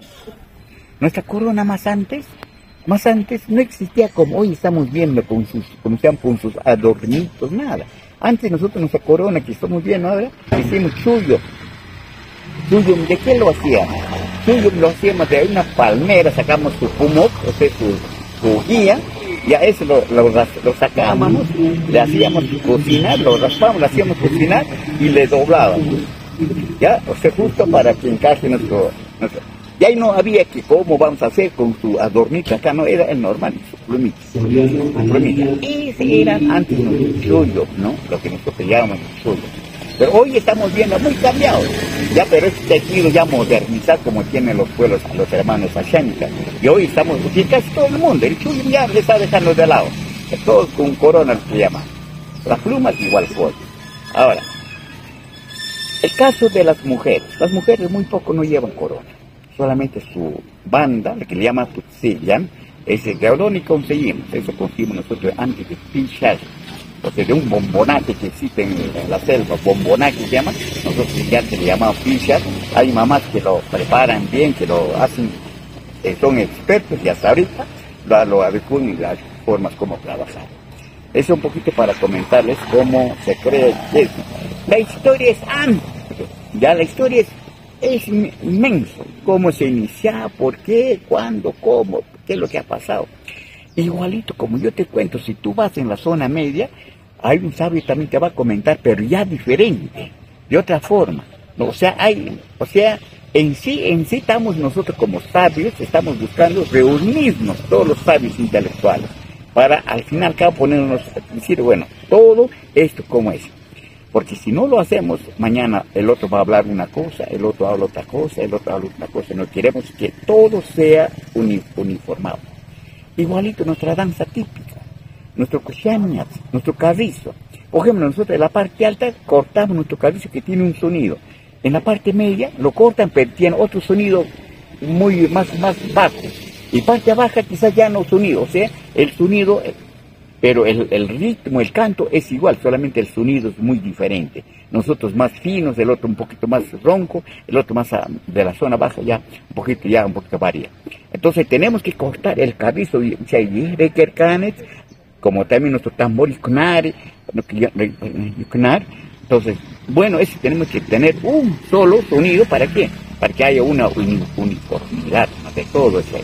Nuestra corona más antes, más antes no existía como hoy estamos viendo con sus, como sean con sus adornitos, nada. Antes nosotros nuestra corona que estamos viendo ahora, hicimos suyo. Suyo, ¿de qué lo hacíamos? Suyo lo hacíamos de una palmera, sacamos su pumok, o sea, su, su guía, y a eso lo, lo, lo, sacábamos, le hacíamos cocinar, lo raspábamos, le hacíamos cocinar y le doblábamos. ¿Ya? O sea, justo para que encaje nuestro, nuestro y ahí no había que cómo vamos a hacer con su adornito acá, no era el normal, su plumita. Su plumita. Ese eran antes los chullos, ¿no? Lo que nosotros llamamos chullos. Pero hoy estamos viendo muy cambiados, ya, pero este tejido ya modernizado como tienen los pueblos, los hermanos Ashánicas. Y hoy estamos, y casi todo el mundo, el chullo ya le está dejando de lado. Todos con corona se llama. Las plumas igual fue. Ahora, el caso de las mujeres. Las mujeres muy poco no llevan corona solamente su banda, la que le llama Tutsillan, es el ni conseguimos, eso conseguimos nosotros antes de pinchar, o sea, de un bombonaje que existe en la selva, bombonaje se llama, nosotros ya se le llamamos pinchar, hay mamás que lo preparan bien, que lo hacen, eh, son expertos y hasta ahorita lo, lo adecuan y las formas como trabajar. Eso un poquito para comentarles cómo se cree eso. La historia es antes, ya la historia es es inmenso. Cómo se inicia, por qué, cuándo, cómo, qué es lo que ha pasado. Igualito, como yo te cuento, si tú vas en la zona media, hay un sabio también te va a comentar, pero ya diferente, de otra forma. O sea, hay, o sea, en sí, en sí estamos nosotros como sabios, estamos buscando reunirnos, todos los sabios intelectuales, para al final cabo ponernos, decir, bueno, todo esto como es. Porque si no lo hacemos, mañana el otro va a hablar una cosa, el otro habla otra cosa, el otro habla otra cosa. No queremos que todo sea uniformado. Igualito nuestra danza típica, nuestro cochanias, nuestro carrizo. Por ejemplo, nosotros en la parte alta cortamos nuestro carrizo que tiene un sonido. En la parte media lo cortan, pero tiene otro sonido muy más, más bajo. Y parte baja quizás ya no sonido, o sea, el sonido pero el, ritmo, el canto es igual, solamente el sonido es muy diferente. Nosotros más finos, el otro un poquito más ronco, el otro más de la zona baja ya un poquito, ya un poquito varía. Entonces tenemos que cortar el carrizo y como también nuestro tambor entonces, bueno, ese tenemos que tener un solo sonido, ¿para qué? Para que haya una uniformidad de todo eso.